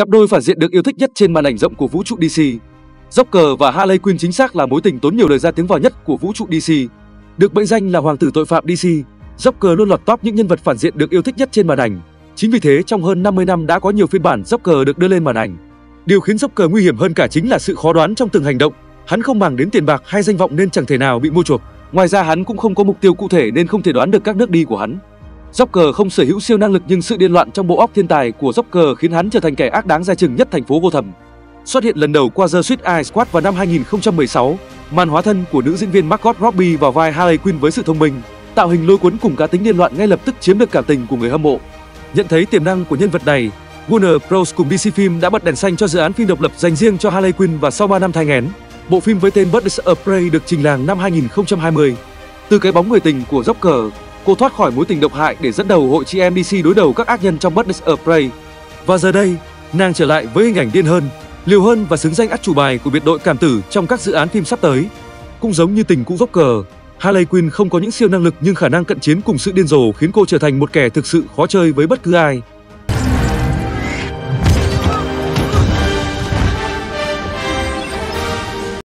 Cặp đôi phản diện được yêu thích nhất trên màn ảnh rộng của vũ trụ DC. Joker và Harley Quinn chính xác là mối tình tốn nhiều lời ra tiếng vào nhất của vũ trụ DC. Được mệnh danh là hoàng tử tội phạm DC, Joker luôn lọt top những nhân vật phản diện được yêu thích nhất trên màn ảnh. Chính vì thế trong hơn 50 năm đã có nhiều phiên bản Joker được đưa lên màn ảnh. Điều khiến Joker nguy hiểm hơn cả chính là sự khó đoán trong từng hành động. Hắn không màng đến tiền bạc hay danh vọng nên chẳng thể nào bị mua chuộc. Ngoài ra hắn cũng không có mục tiêu cụ thể nên không thể đoán được các nước đi của hắn. Joker không sở hữu siêu năng lực nhưng sự điên loạn trong bộ óc thiên tài của Joker khiến hắn trở thành kẻ ác đáng dè chừng nhất thành phố vô thầm. Xuất hiện lần đầu qua The Suicide Squad vào năm 2016, màn hóa thân của nữ diễn viên Margot Robbie vào vai Harley Quinn với sự thông minh, tạo hình lôi cuốn cùng cá tính điên loạn ngay lập tức chiếm được cảm tình của người hâm mộ. Nhận thấy tiềm năng của nhân vật này, Warner Bros cùng DC Film đã bật đèn xanh cho dự án phim độc lập dành riêng cho Harley Quinn và sau 3 năm thai nghén, bộ phim với tên Birds of Prey được trình làng năm 2020. Từ cái bóng người tình của Joker, cô thoát khỏi mối tình độc hại để dẫn đầu hội chị em DC đối đầu các ác nhân trong Birds of Prey. Và giờ đây, nàng trở lại với hình ảnh điên hơn, liều hơn và xứng danh át chủ bài của biệt đội cảm tử trong các dự án phim sắp tới. Cũng giống như tình cũ dốc cờ, Harley Quinn không có những siêu năng lực nhưng khả năng cận chiến cùng sự điên rồ khiến cô trở thành một kẻ thực sự khó chơi với bất cứ ai.